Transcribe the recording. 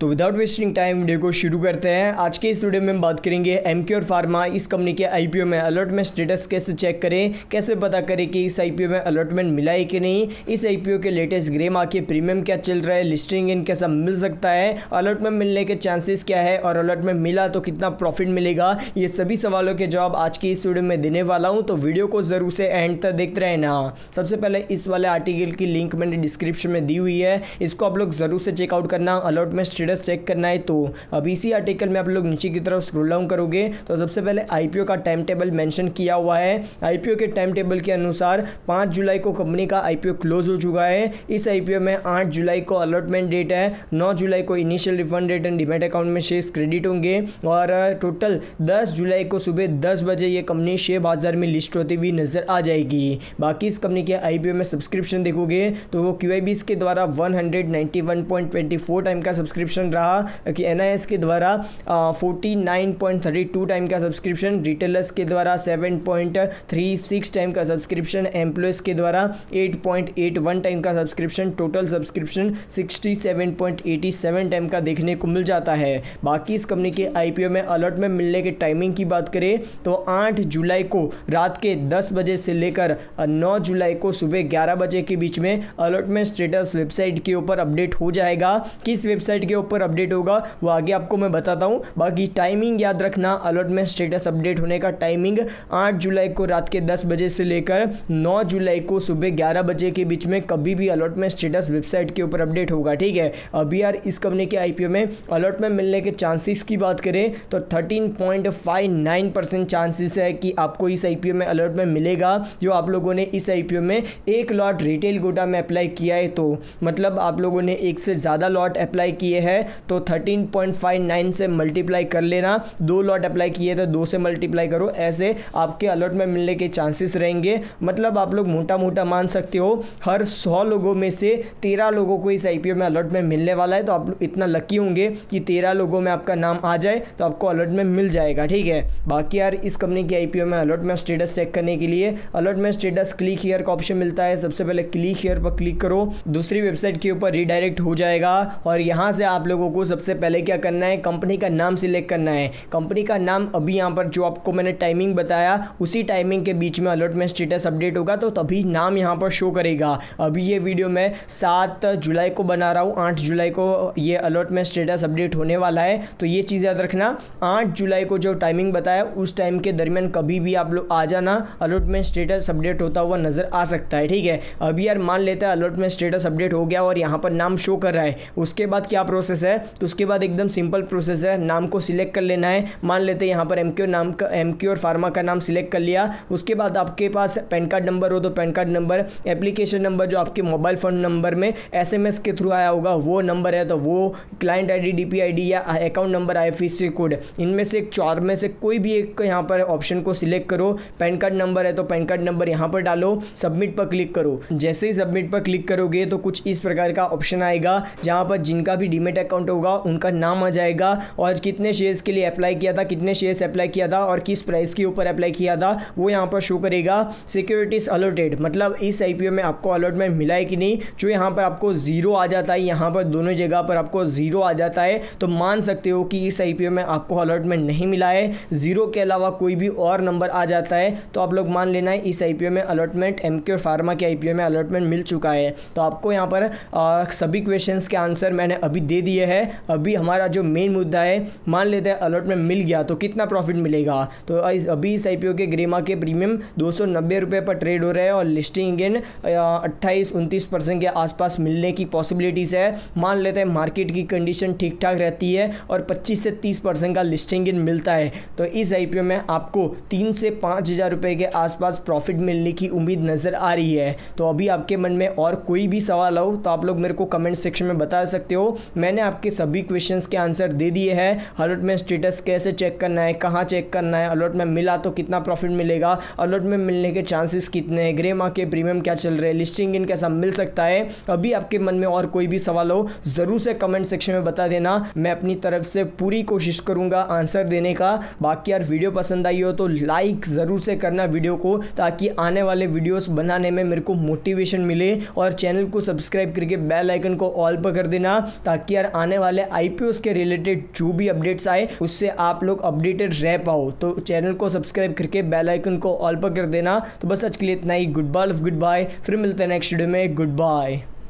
तो without wasting time video को शुरू करते हैं। आज के इस वीडियो में हम बात करेंगे एम और फार्मा इस कंपनी के आईपीओ में अलॉटमेंट स्टेटस कैसे चेक करें, कैसे पता करें कि इस आईपीओ में अलॉटमेंट मिला है कि नहीं, इस आईपीओ के लेटेस्ट ग्रे मार्केट प्रीमियम क्या चल रहा है लिस्टिंग इन कैसा मिल सकता है अलॉटमेंट मिलने के चांसेस क्या है और अलॉटमेंट मिला तो कितना प्रॉफिट मिलेगा, ये सभी सवालों के जवाब आज की इस वीडियो में देने वाला हूँ। तो वीडियो को ज़रूर से एंड तक देखते रहे ना सबसे पहले इस वाले आर्टिकल की लिंक मैंने डिस्क्रिप्शन में दी हुई है, इसको आप लोग ज़रूर से चेकआउट करना। अलॉटमेंट स्टेटस चेक करना है तो अब इसी आर्टिकल में आप लोग नीचे की तरफ़ स्क्रोल डाउन करोगे तो सबसे पहले आईपीओ का टाइम टेबल मेंशन किया हुआ है। आईपीओ के टाइम टेबल के अनुसार पाँच जुलाई को कंपनी का आईपीओ क्लोज हो चुका है। इस आईपीओ में आठ जुलाई को अलॉटमेंट डेट है, नौ जुलाई को initial refund date and demat account में शेयर क्रेडिट होंगे, और टोटल दस जुलाई को सुबह दस बजे ये कंपनी शेयर बाज़ार में लिस्ट होती हुई नज़र आ जाएगी। बाकी इस कंपनी के आईपीओ में सब्सक्रिप्शन देखोगे तो वो क्यू के द्वारा वन टाइम का सब्सक्रिप्शन रहा, कि एन के द्वारा फोर्टी टाइम का सब्सक्रिप्शन रिटेलर्स के द्वारा seven point three six time का सब्सक्रिप्शन एम्प्लॉयज़ के द्वारा eight point eight one time का subscription total subscription sixty seven point eighty seven time का देखने को मिल जाता है। बाकी इस कंपनी के आईपीओ में अलर्ट में मिलने के टाइमिंग की बात करें तो आठ जुलाई को रात के दस बजे से लेकर नौ जुलाई को सुबह ग्यारह बजे के बीच में अलर्टमेंट स्टेटस वेबसाइट के ऊपर अपडेट हो जाएगा। किस वेबसाइट के ऊपर अपडेट होगा। वो आगे आपको मैं बताता हूँ। बाकी टाइमिंग याद रखना अलॉटमेंट स्टेटस अपडेट होने का टाइमिंग आठ जुलाई को रात के दस बजे से लेकर नौ जुलाई को सुबह ग्यारह बजे के बीच में कभी भी अलॉटमेंट स्टेटस वेबसाइट के ऊपर अपडेट होगा, ठीक है? अभी यार, इस कंपनी के आईपीओ में अलॉटमेंट मिलने के चांसेस की बात करें तो thirteen point five nine percent chances है कि आपको इस आईपीओ में अलॉटमेंट मिलेगा, जो आप लोगों ने इस आईपीओ में एक लॉट रिटेल गोटा में अप्लाई किया है। तो मतलब आप लोगों ने एक से ज़्यादा लॉट अप्लाई किए हैं। तो पॉइंट फाइव नाइन से मल्टीप्लाई कर लेना। दो लॉट अप्लाई किए तो दो से मल्टीप्लाई करो। ऐसे आपके अलॉट में मिलने के चांसेस रहेंगे। मतलब आप लोग मोटा मोटा मान सकते हो। हर सौ लोगों में से तेरह लोगों को इस आई में अलॉट में मिलने वाला है तो आप इतना लकी होंगे कि तेरह लोगों में आपका नाम आ जाए तो आपको अलॉट में मिल जाएगा, ठीक है? बाकी यार, इस कंपनी की आई में अलॉट में स्टेटस चेक करने के लिए अलॉट में स्टेटस क्लिक हियर का ऑप्शन मिलता है। सबसे पहले क्लिक हियर पर क्लिक करो। दूसरी वेबसाइट के ऊपर रिडायरेक्ट हो जाएगा और यहाँ से आप लोगों को सबसे पहले क्या करना है? कंपनी का नाम सिलेक्ट करना है। कंपनी का नाम अभी यहाँ पर जो आपको मैंने टाइमिंग बताया, उसी टाइमिंग के बीच में अलॉटमेंट स्टेटस अपडेट होगा तो तभी नाम यहाँ पर शो करेगा। अभी ये वीडियो मैं सात जुलाई को बना रहा हूँ, आठ जुलाई को ये अलॉटमेंट स्टेटस अपडेट होने वाला है। तो ये चीज़ याद रखना, आठ जुलाई को जो टाइमिंग बताया, उस टाइम के दरमियान कभी भी आप लोग आ जाना अलॉटमेंट स्टेटस अपडेट होता हुआ नज़र आ सकता है, ठीक है? अभी यार मान लेते हैं अलॉटमेंट स्टेटस अपडेट हो गया और यहाँ पर नाम शो कर रहा है। उसके बाद क्या प्रोसेस है तो उसके बाद एकदम सिंपल प्रोसेस है। नाम को सिलेक्ट कर लेना है। मान लेते हैं यहाँ पर एम नाम का एम और फार्मा का नाम सिलेक्ट कर लिया। उसके बाद आपके पास पैन कार्ड नंबर हो तो PAN card number application number जो आपके मोबाइल फ़ोन नंबर में एसएमएस के थ्रू आया होगा, वो नंबर है तो वो क्लाइंट आई डी या अकाउंट नंबर आई कोड इनमें से चार, में से कोई भी एक यहाँ पर ऑप्शन को सिलेक्ट करो। पैन कार्ड नंबर है तो पैन कार्ड नंबर यहाँ पर डालो। सबमिट पर क्लिक करो। जैसे ही सबमिट पर क्लिक करोगे तो कुछ इस प्रकार का ऑप्शन आएगा, जहाँ पर जिनका भी डीमेट अकाउंट होगा उनका नाम आ जाएगा और कितने शेयर्स के लिए अप्लाई किया था कितने शेयर्स अप्लाई किया था और किस प्राइस के ऊपर अप्लाई किया था वो यहाँ पर शो करेगा। सिक्योरिटीज अलॉटेड मतलब इस आई में आपको अलॉटमेंट मिला है कि नहीं? जो यहाँ पर आपको ज़ीरो आ जाता है यहाँ पर दोनों जगह पर आपको ज़ीरो आ जाता है तो मान सकते हो कि इस आईपीओ में आपको अलॉटमेंट नहीं मिला है। ज़ीरो के अलावा कोई भी और नंबर आ जाता है तो आप लोग मान लेना है इस आईपीओ में अलॉटमेंट एम फार्मा के आईपीओ में अलॉटमेंट मिल चुका है। तो आपको यहाँ पर आ, सभी क्वेश्चन के आंसर मैंने अभी दे दिए हैं, अभी हमारा जो मेन मुद्दा है, मान लेते हैं अलॉट में मिल गया तो कितना प्रॉफिट मिलेगा? तो अभी इस आईपीओ के ग्रेमा के प्रीमियम दो सौ पर ट्रेड हो रहे हैं और लिस्टिंग इन अट्ठाईस, उनतीस परसेंट के आसपास मिलने की पॉसिबिलिटीज़ है। मान लेते हैं मार्केट की कंडीशन ठीक ठाक रहती है और 25 से 30 परसेंट का लिस्टिंग इन मिलता है तो इस आईपीओ में आपको तीन से पाँच हज़ार रुपये के आसपास प्रॉफिट मिलने की उम्मीद नज़र आ रही है। तो अभी आपके मन में और कोई भी सवाल हो तो आप लोग मेरे को कमेंट सेक्शन में बता सकते हो। मैंने आपके सभी क्वेश्चन के आंसर दे दिए हैं। अलर्ट में स्टेटस कैसे चेक करना है, कहाँ चेक करना है अलर्ट में मिला तो कितना प्रॉफिट मिलेगा अलर्ट में मिलने के चांसेस कितने हैं ग्रे मार्क के प्रीमियम क्या चल रहे हैं लिस्टिंग इन कैसा मिल सकता है। अभी आपके मन में और कोई भी सवाल हो, ज़रूर से कमेंट सेक्शन में बता देना। मैं अपनी तरफ़ से पूरी कोशिश करूँगा आंसर देने का। बाकी यार वीडियो पसंद आई हो तो लाइक ज़रूर से करना वीडियो को, ताकि आने वाले वीडियोस बनाने में मेरे को मोटिवेशन मिले। और चैनल को सब्सक्राइब करके बेल आइकन को ऑल पर कर देना, ताकि यार अगर आने वाले आई के रिलेटेड जो भी अपडेट्स आए, उससे आप लोग अपडेटेड रह पाओ। तो चैनल को सब्सक्राइब करके बेल आइकन को ऑल पर कर देना। तो बस आज के लिए इतना ही। गुड बाय गुड बाय फिर मिलते हैं नेक्स्ट वीडियो में। Good bye